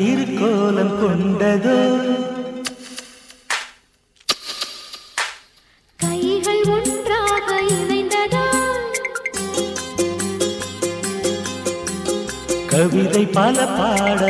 திருக்கோலம் கொண்டதோ? கைகள் ஒன்றாக இணைந்ததா? கவிதை பல பாட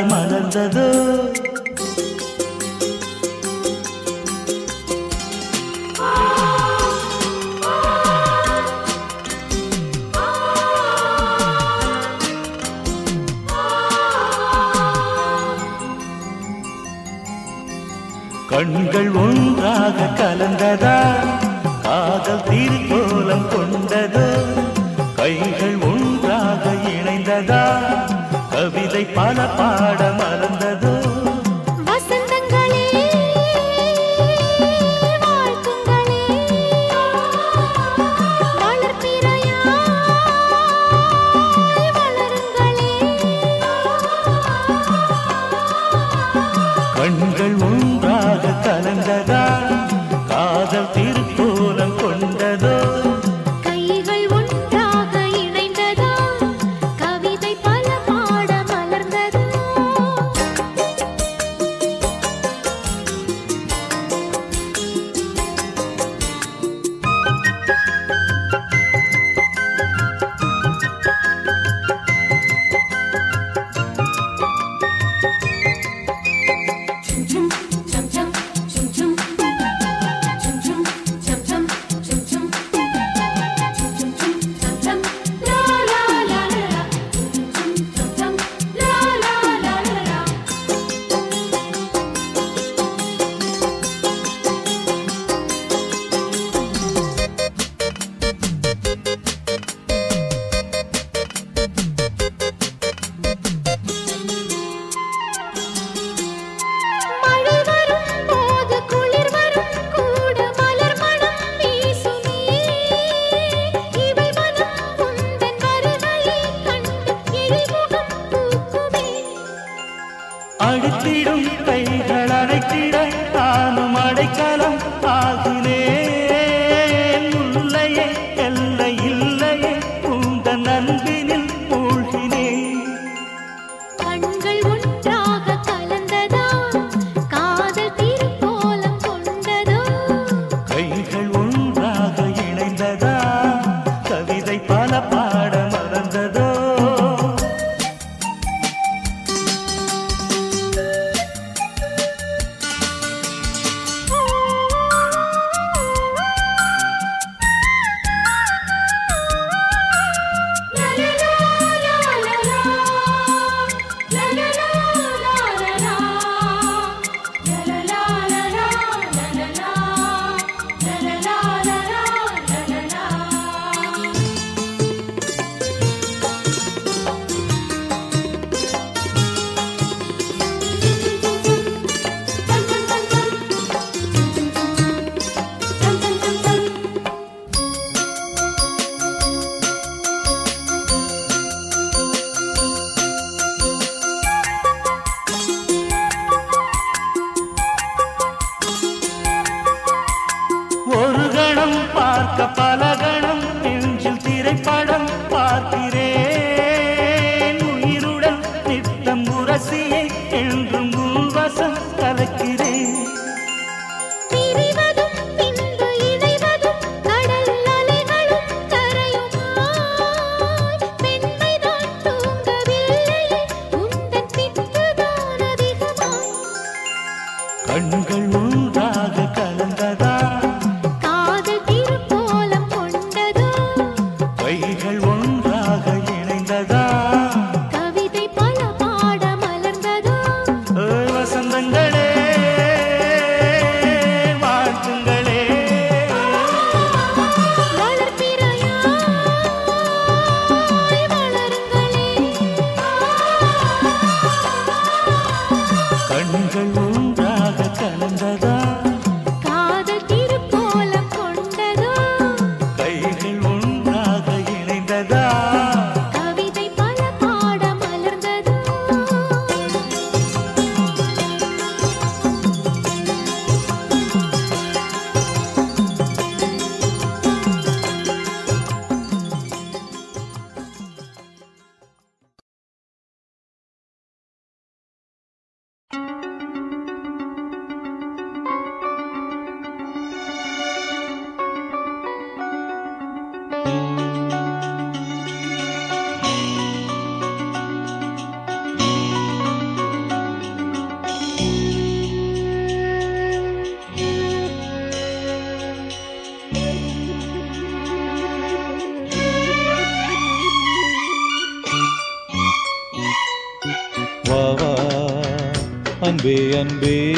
அன்பே அன்பே.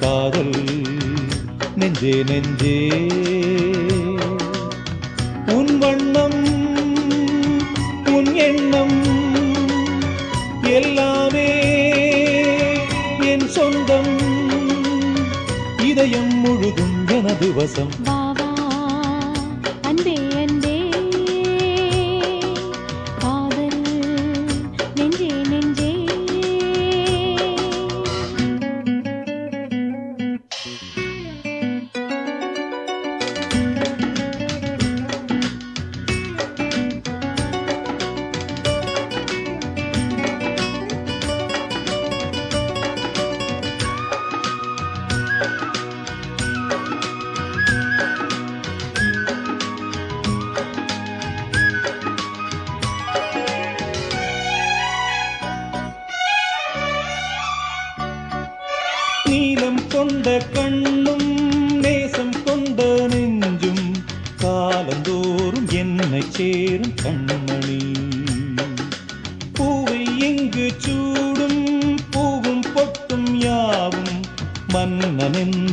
காதல் நெஞ்சே நெஞ்சே. உன் வண்ணம் உன் எண்ணம் எல்லாமே என் சொந்தம். இதயம் முழுதும் எனது வசம்.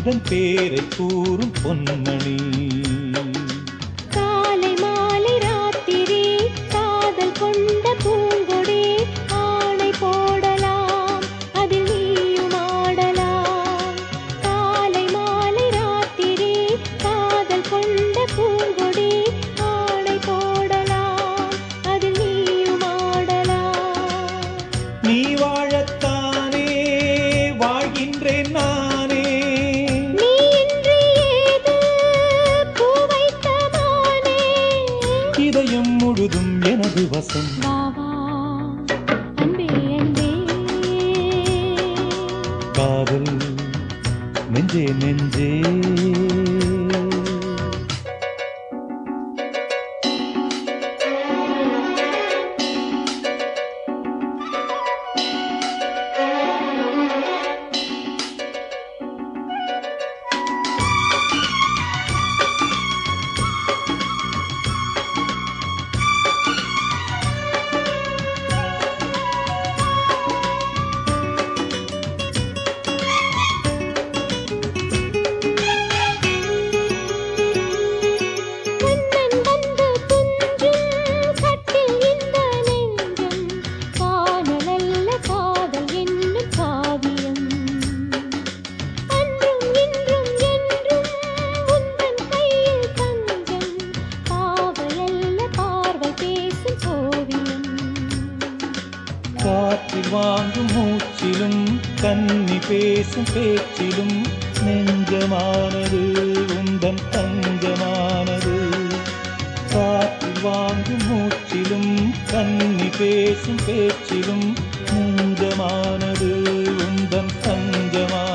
உந்தன் பேரை கூறும் பொன்மணி. பேச்சிலும் கன்னி பேசும் பேச்சிலும் நெஞ்சமானது உந்தன் தஞ்சமானது காற்றில் வாங்கும் மூச்சிலும் கன்னி பேசும் பேச்சிலும் நெஞ்சமானது உந்தன் தஞ்சமான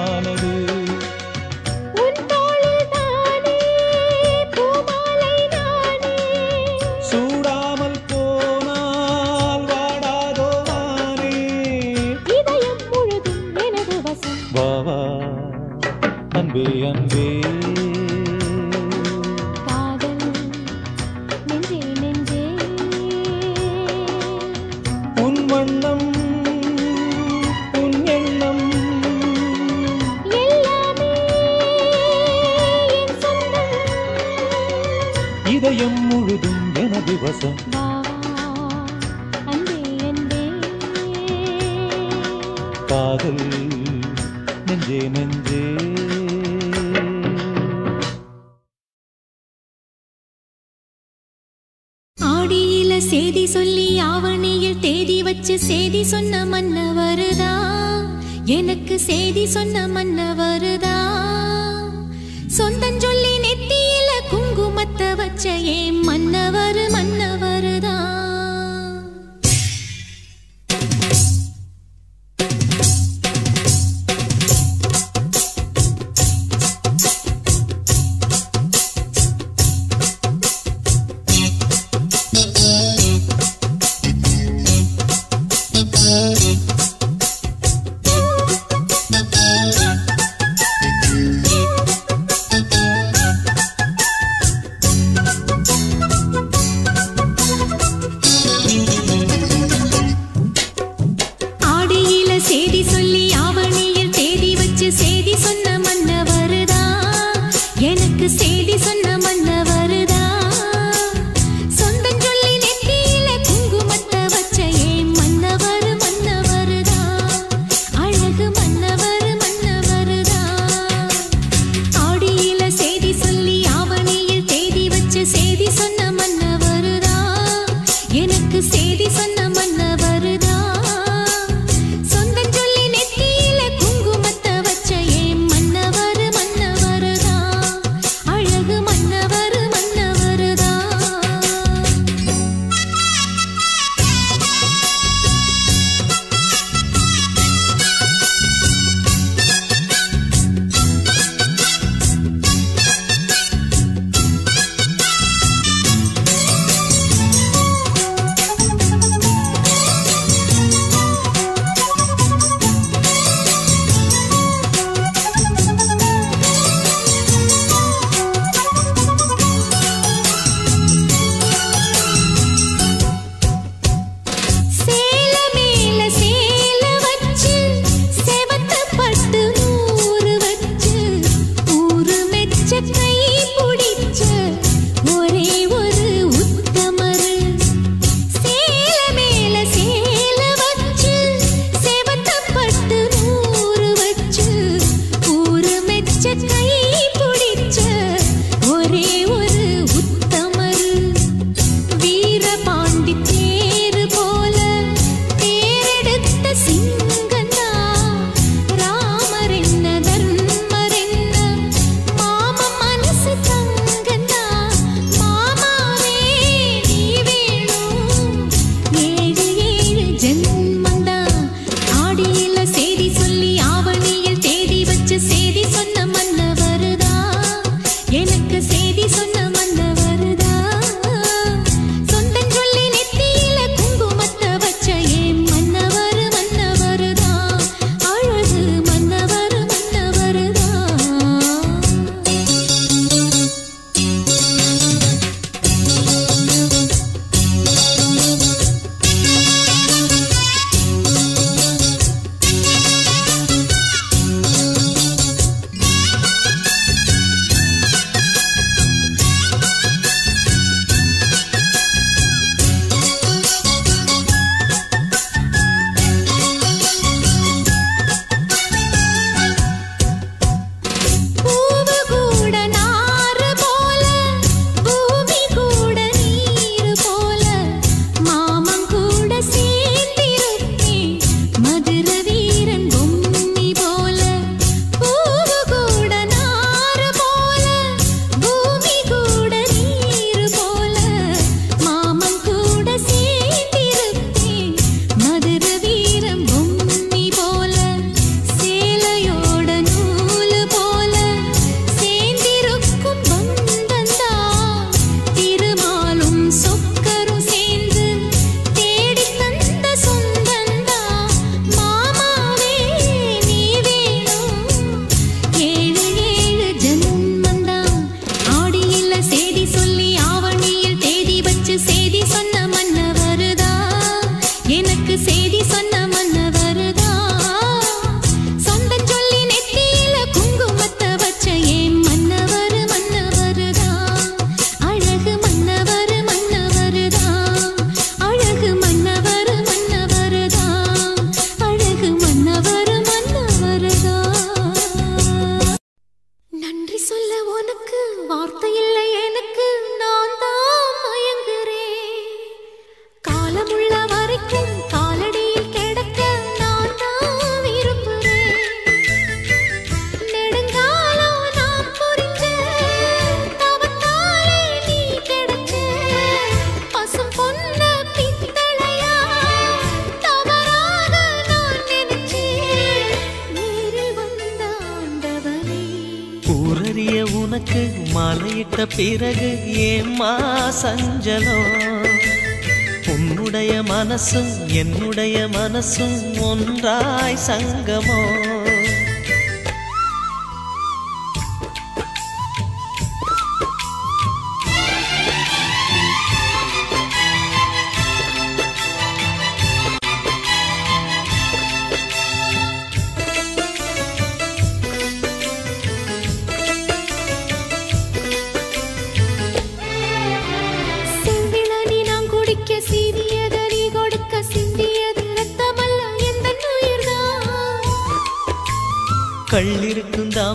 என்னுடைய மனசும் ஒன்றாய் சங்கமோ?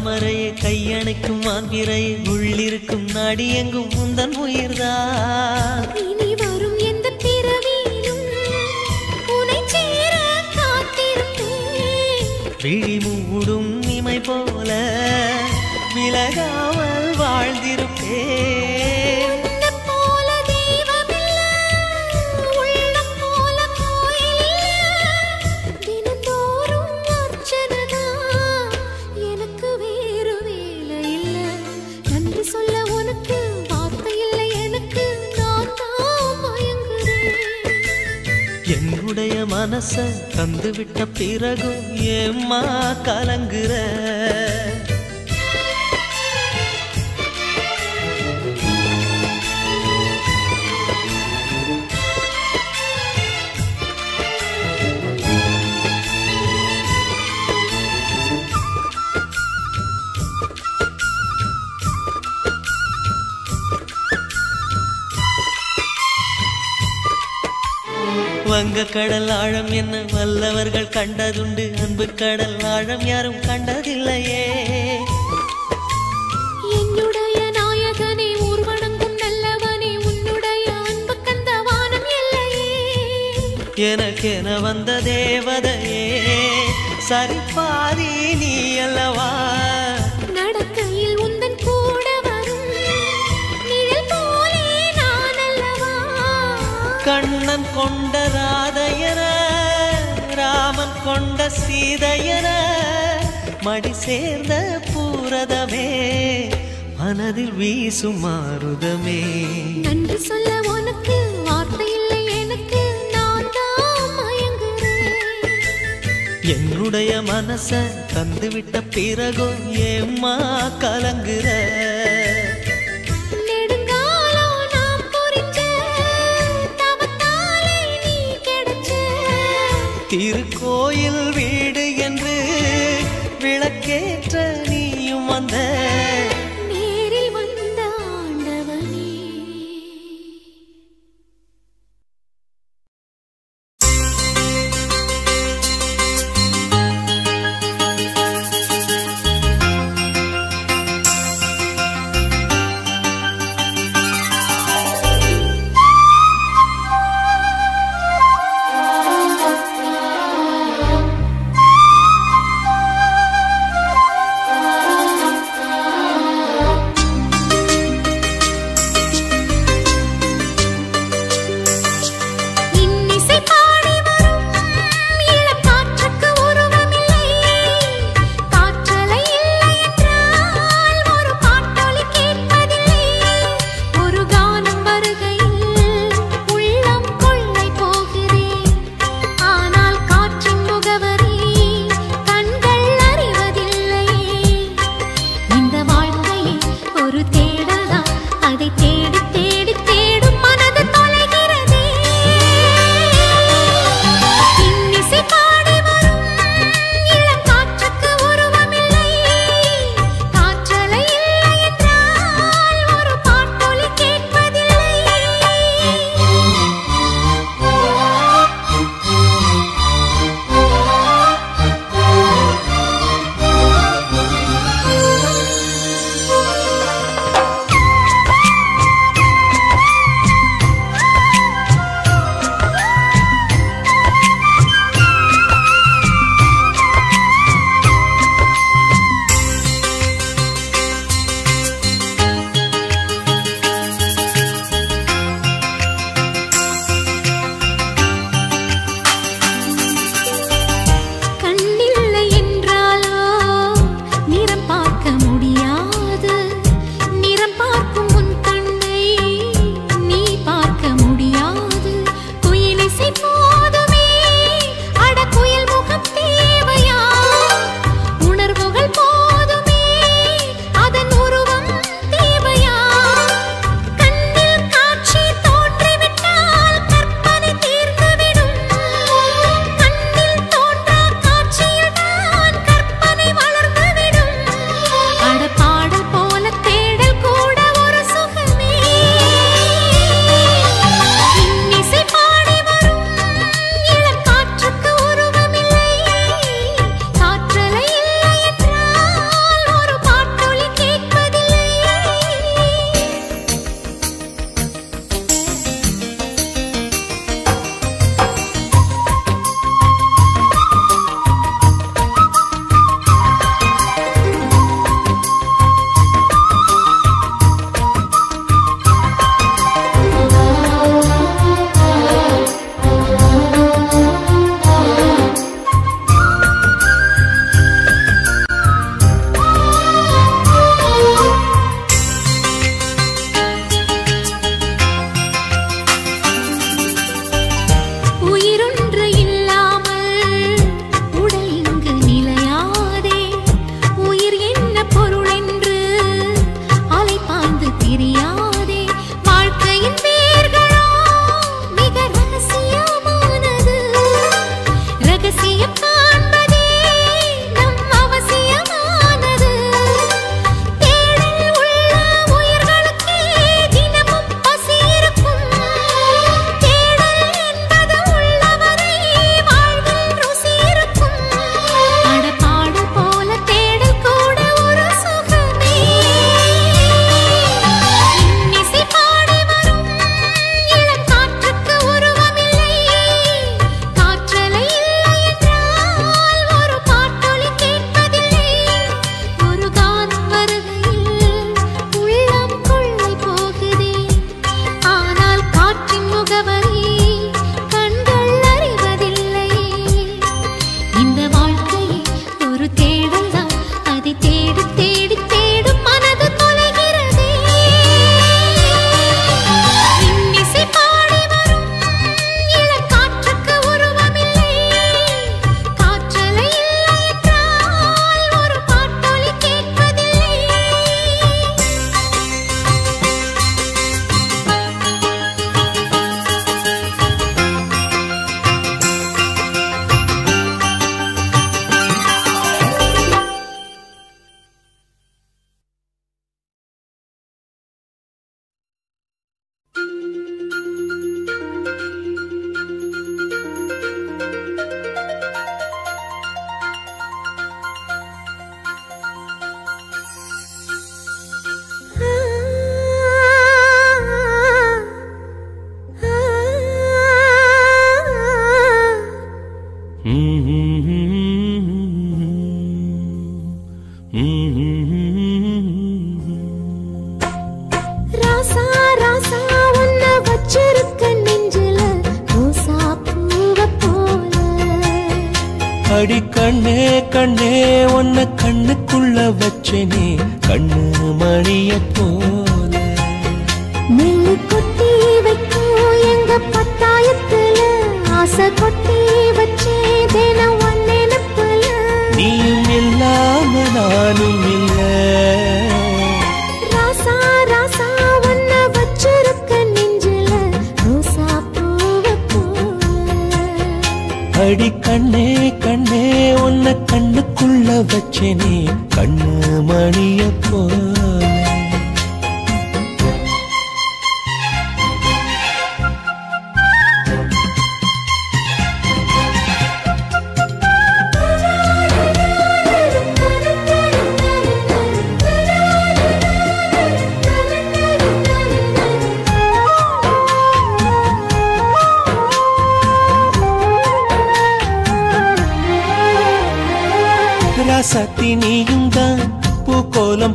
தாமரையை கையணைக்கும் மாந்திரையை உள்ளிருக்கும் நடியெங்கும் முந்தன் உயிர்தான். இனி வரும் எந்த பிறவியிலும் உனை சேர விழி மூடும் இமை போல விலகாம ஆசை தந்துவிட்ட பிறகும் ஏம்மா கலங்குற? கடல் ஆழம் என்ன வல்லவர்கள் கண்டதுண்டு. அன்பு கடல் ஆழம் யாரும் கண்டதில்லையே. என்னுடைய நாயகனே ஊர்வணங்கும் நல்லவனே உன்னுடைய அன்பு கந்த வானம் எல்லையே. எனக்கென வந்த தேவதையே சரிபாதி நீ அல்லவா? கண்ணன் கொண்ட ராதையன ராமன் கொண்ட சீதையன மடி சேர்ந்த பூரதமே மனதில் வீசும் மாறுதமே நன்றி சொல்ல உனக்கு வார்த்தை இல்லை எனக்கு நான் என்னுடைய மனச தந்துவிட்ட பிறகும் ஏம்மா கலங்குற? திருக்கோயில் அதை தே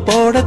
போட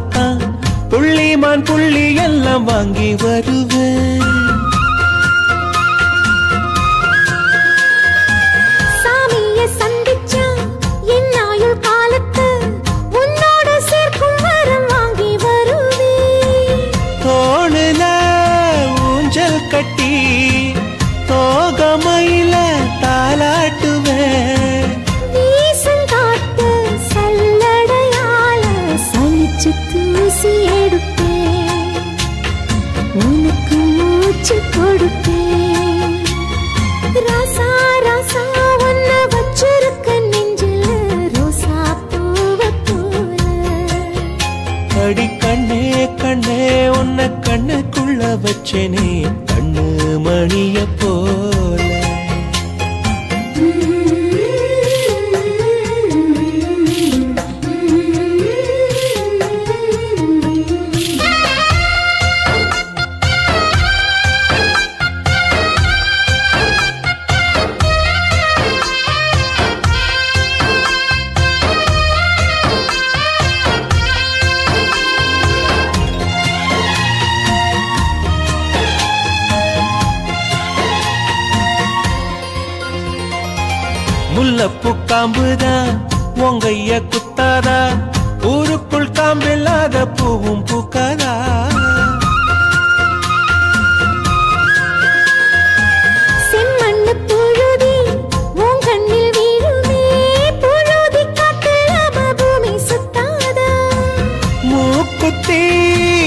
முல்ல புக்காம்புதான் உங்கைய குத்தாதா? ஊருக்குள் காம்பில்லாத பூவும் பூக்காதா? குத்தி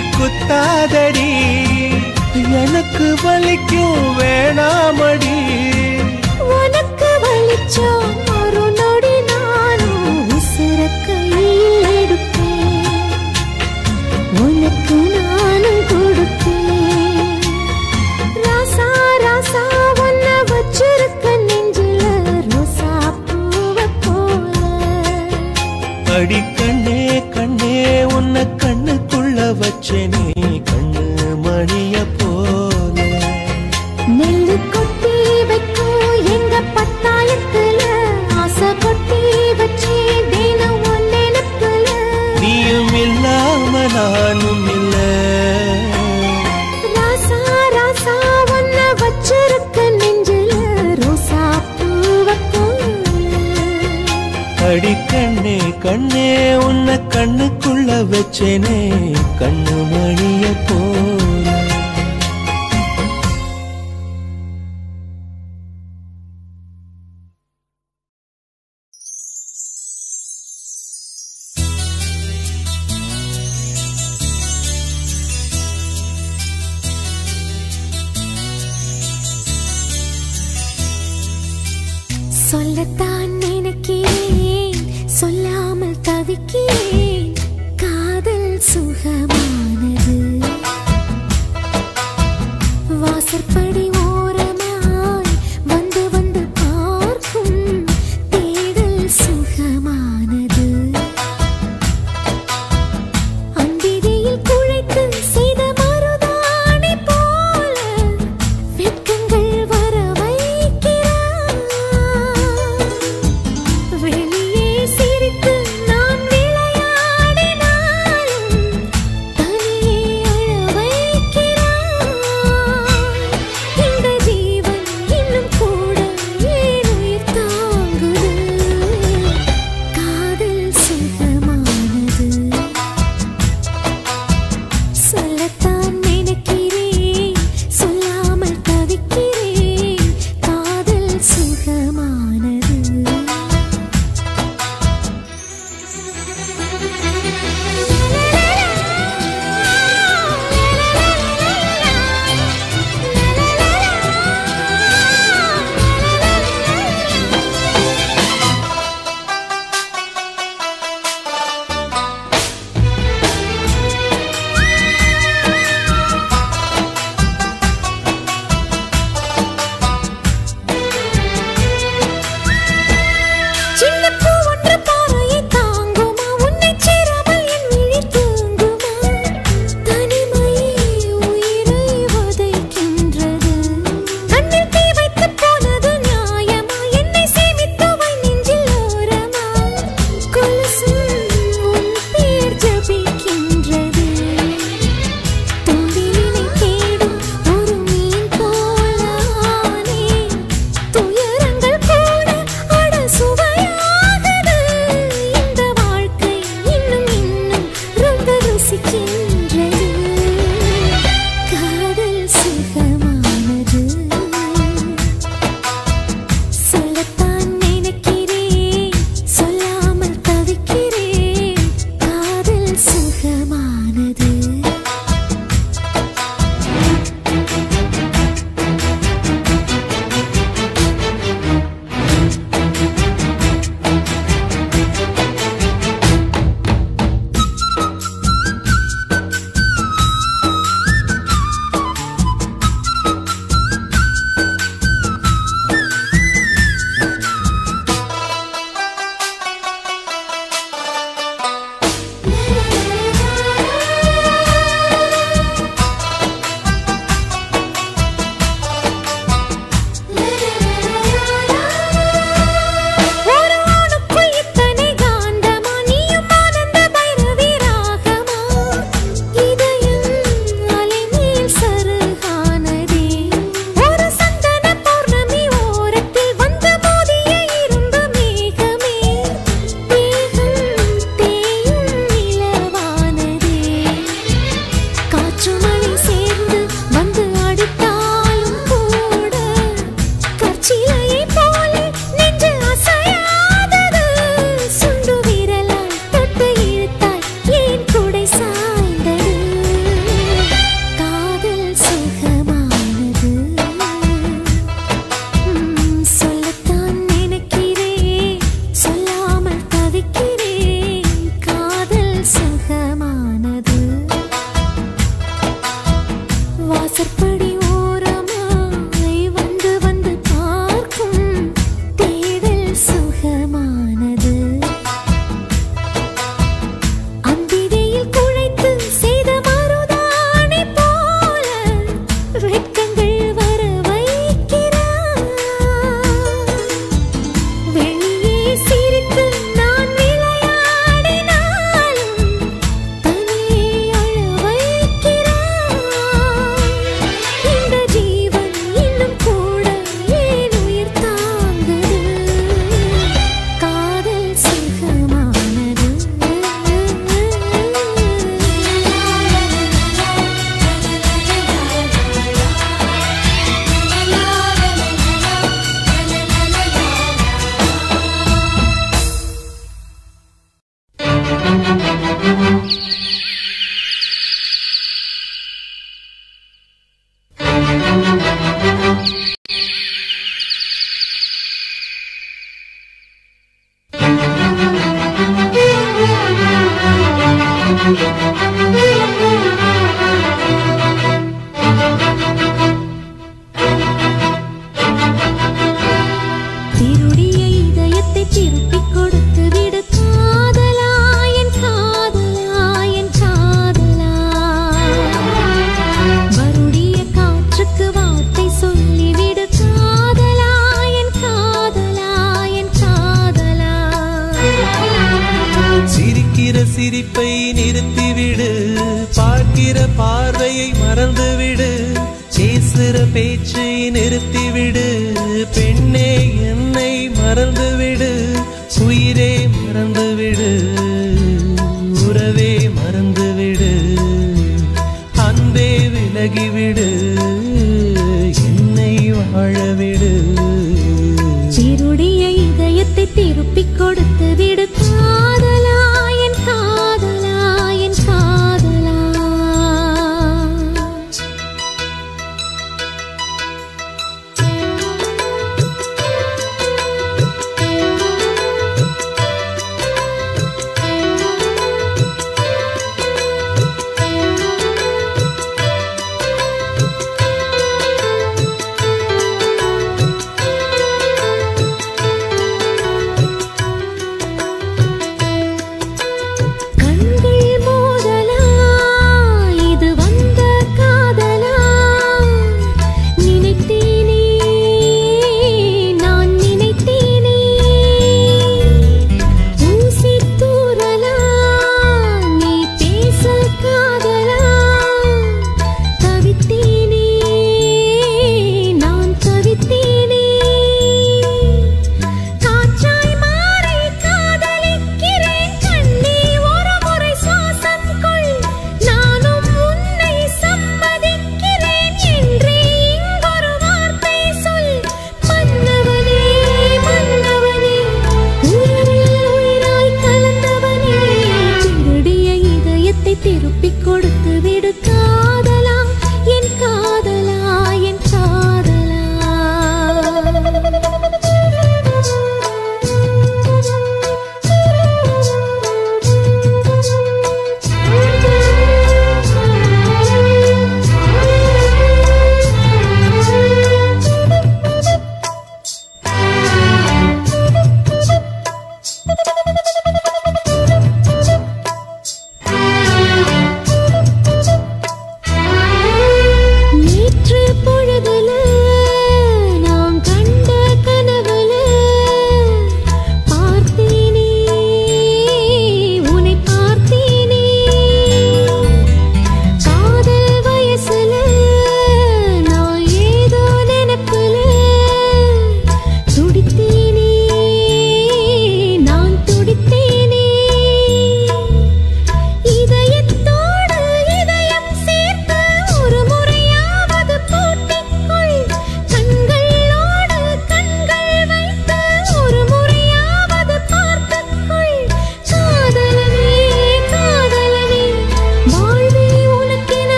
குத்தாதடி. எனக்கு வலிக்கும் வேணாமடி. அடி கண்ணே கண்ணே உன்னை கண்ணுக்குள்ள வச்சேனே. கண்ணே உன்னை கண்ணுக்குள்ள வச்சேனே. கண்ணு மணிய போல. சொல்லத்தான் தவிக்கிறேன் காதல் சுகமானது. வாசற்ப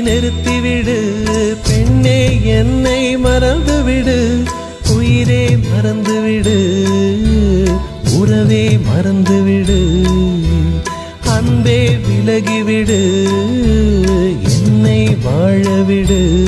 நிறுத்திவிடு. பெண்ணே என்னை மறந்துவிடு. உயிரே மறந்துவிடு. உறவே மறந்துவிடு. அன்பே விலகிவிடு. என்னை வாழவிடு.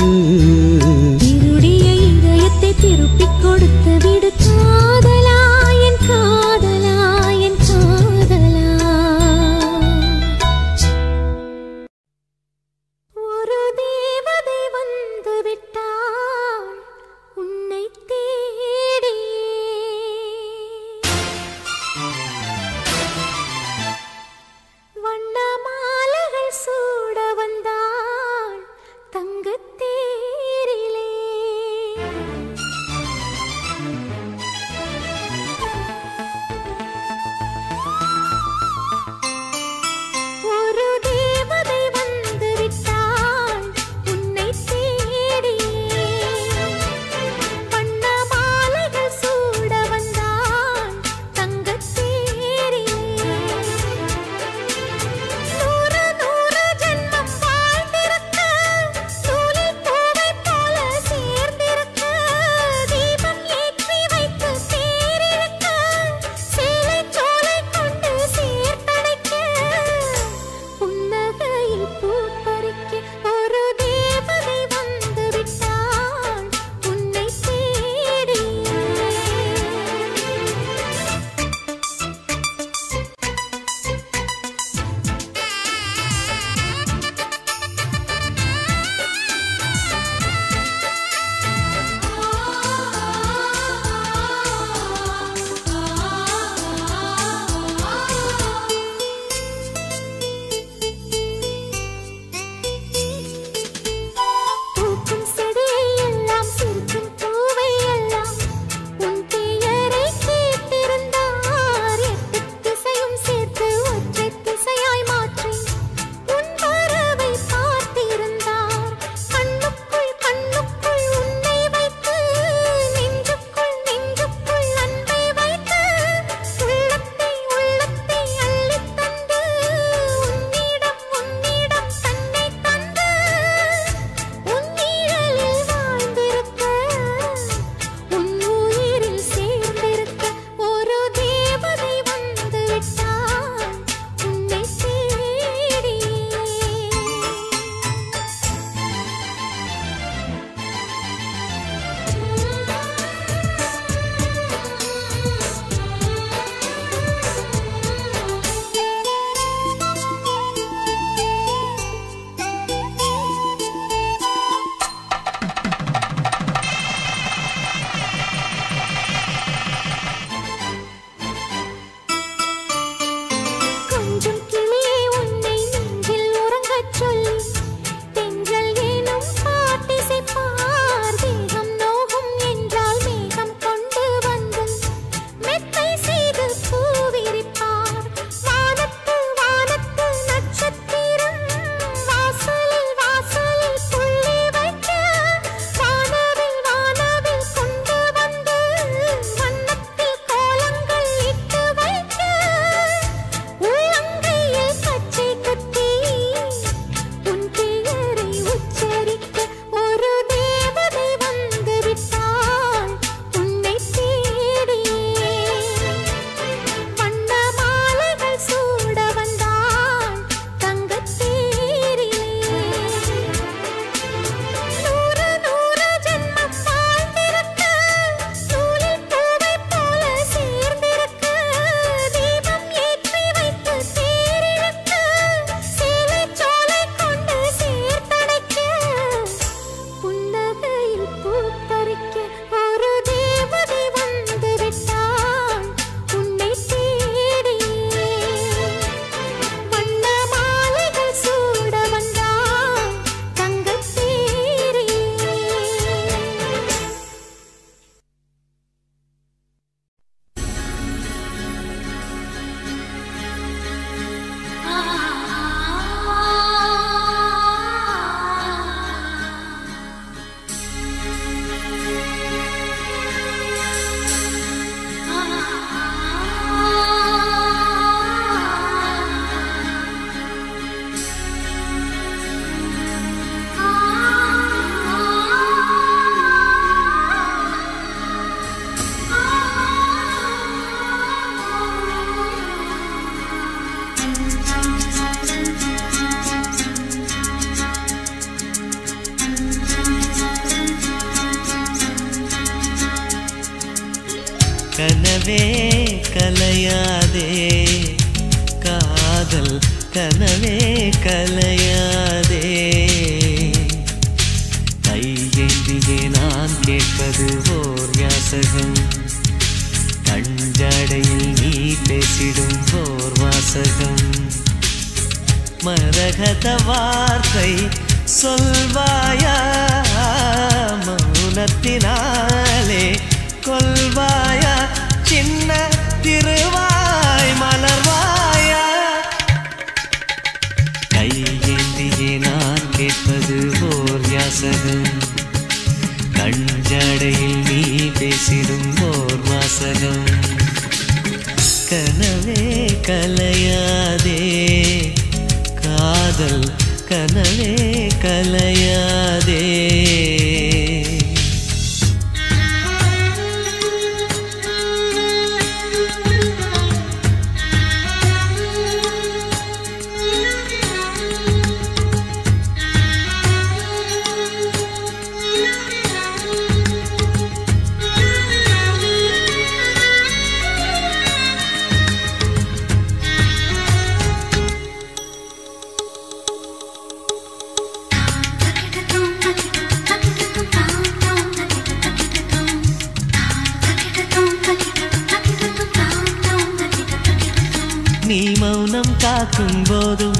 காக்கும் போதும்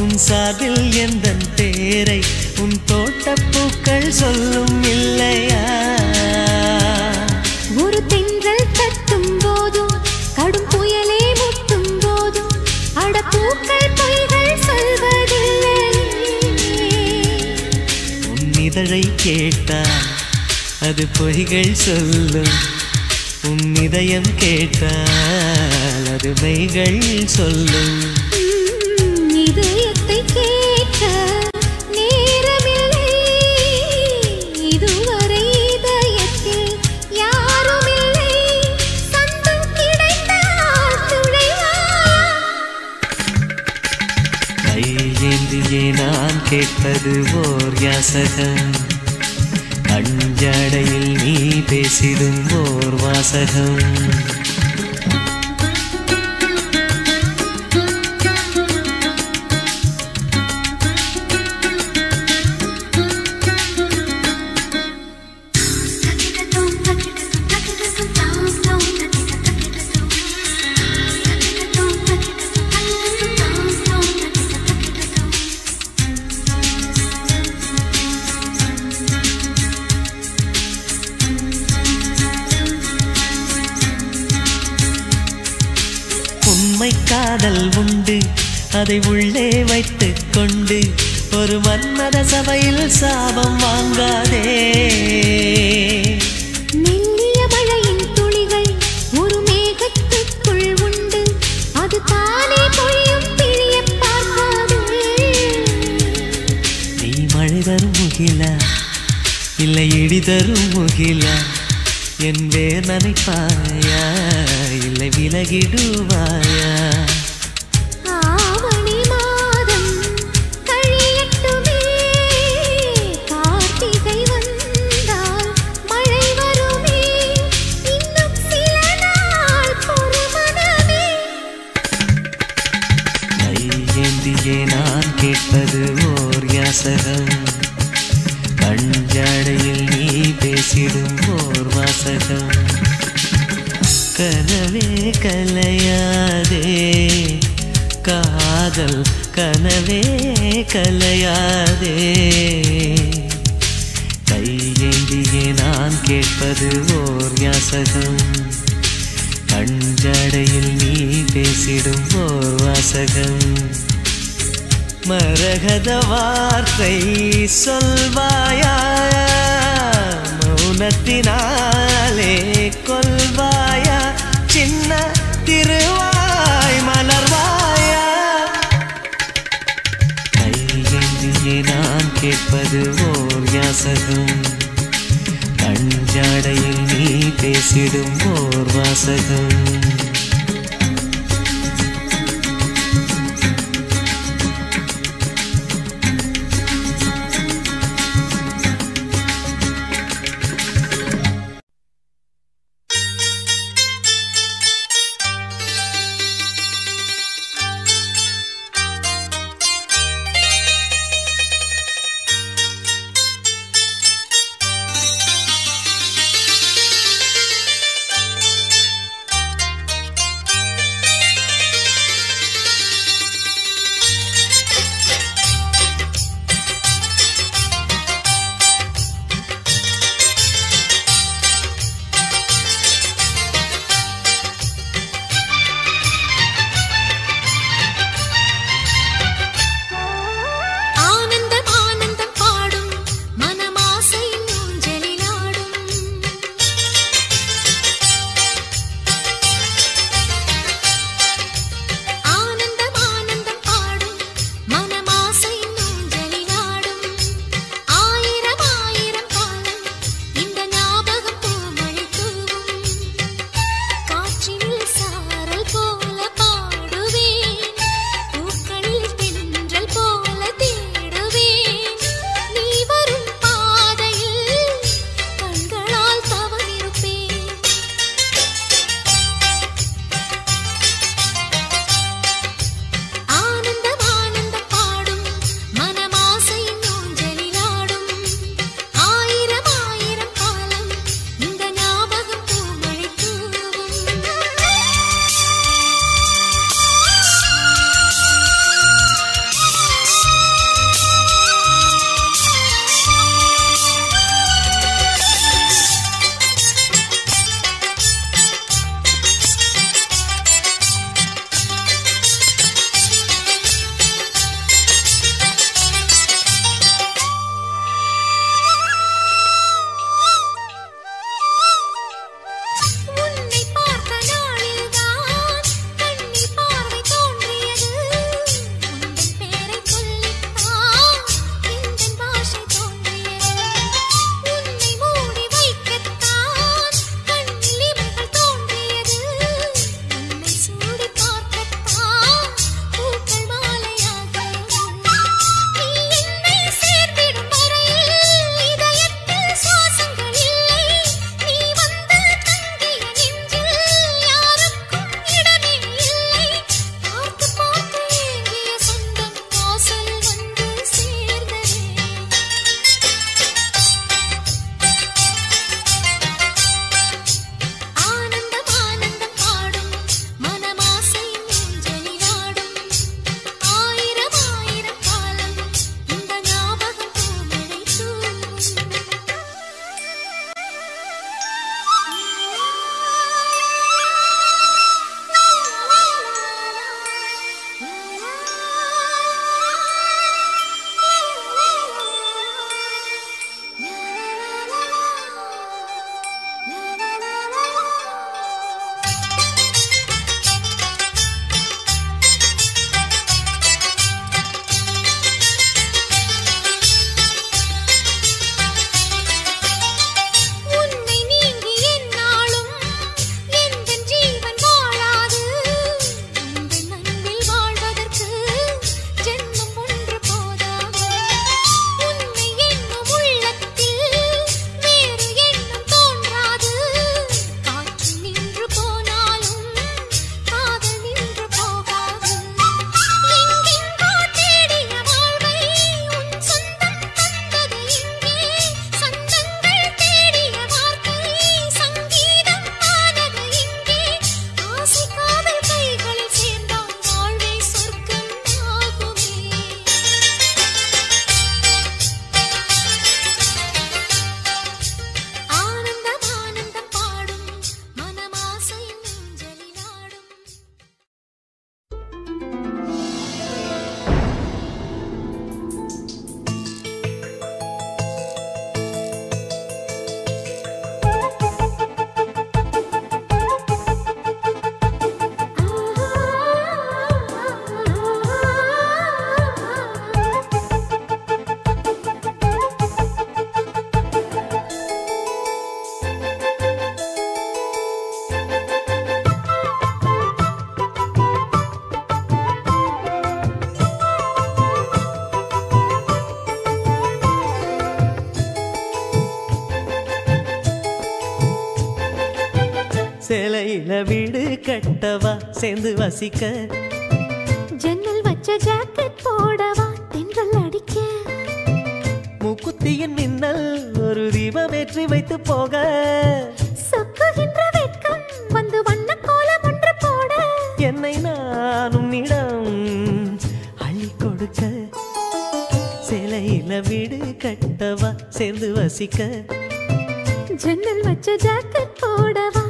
உன் சார்பில் எந்த பேரை உன் தோட்டப்பூக்கள் சொல்லும் இல்லையா? ஒரு தென்றல் தட்டும் போதும் கடும் புயலே முட்டும் போதும் அடப்பூக்கள் பொய்கள் சொல்வதில்லை. உன் இதழை கேட்டால் அது பொய்கள் சொல்லும். உன் இதயம் கேட்டால் அது மெய்கள் சொல்லும். இதயத்தை கேட்க நேரமில்லை. இதுவரை இதயத்தில் யாருமில்லை. சந்தம் கிடைத்தால் துணைவாயா கையேந்தியே நான் கேட்பது ஓர் யாசகம். நீ பேசிடும் ஓர் வாசகம். சாபம் வாங்காதே. மெல்லிய மழையின் துளிகள் ஒரு மேகத்துக்குள் உண்டு. அது தானே பொழியும் பிழிய பார்க்காது. நீ மழை தரும் முகிலா இல்லை இடி தரும் முகிலா என் வேர் நனைப்பாயா? இல்லை விலகிடுவாயா? ஓர் மரகத வார்த்தை சொல்வாயா? மௌனத்தினாலே கொல்வாயா? சின்ன திருவாய் மலர்வாயா? கையேந்தியே நான் கேட்பது ஓர் யாசகம். கஞ்சாடையில் நீ பேசிடும் ஓர் வாசகம். கட்டவா சேர்ந்து வசிக்க. ஜன்னல் வச்ச ஜாக்கெட் போடவா தென்றல் அடிக்க. மூக்குத்தியின் மின்னல் ஒரு தீபமேற்றி வைத்து போக. சொக்குகின்ற வெட்கம் வந்து வண்ண கோலம் ஒன்று போட. என்னை நான் உன்னிடம் அள்ளி கொடுக்க. சிலையில வீடு கட்டவா சேர்ந்து வசிக்க. ஜன்னல் வச்ச ஜாக்கெட் போடவா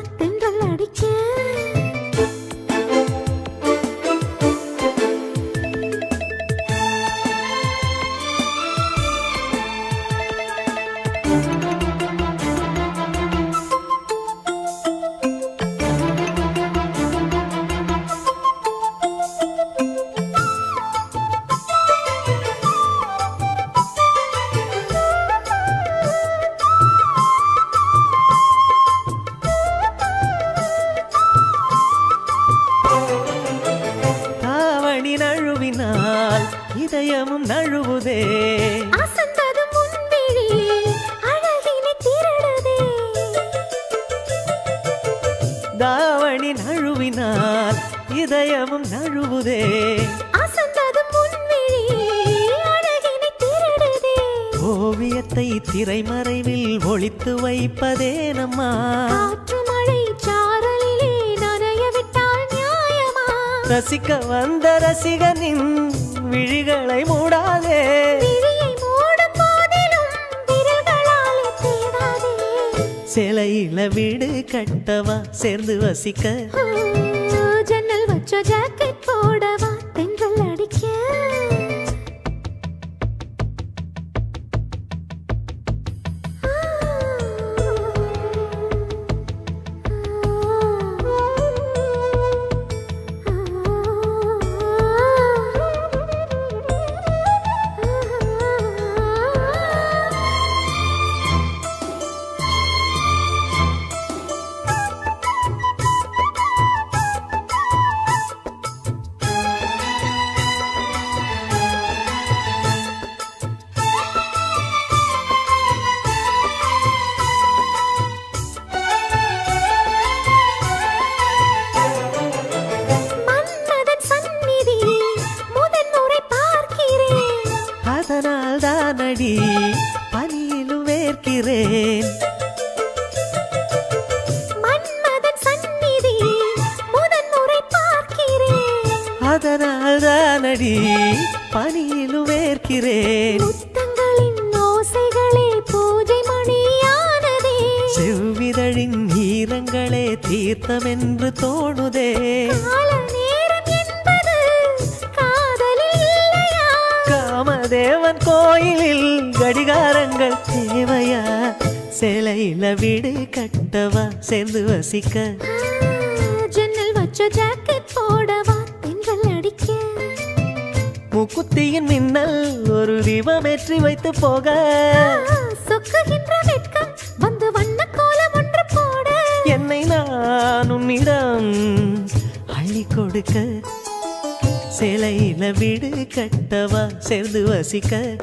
சேர்ந்து வசிக்க ஆ, ஜன்னல் வச்ச ஜாக்கெட் போடவா தென்றல் அடிக்க. முக்குத்தியின் மின்னல் ஒரு தீபமேற்றி வைத்து போக. சொக்குகின்ற வெட்கம் வந்து வண்ண கோலம் ஒன்று போட. என்னை நான் உன்னிடம் அள்ளி கொடுக்க. சிலையில வீடு கட்டவா சேர்ந்து வசிக்க.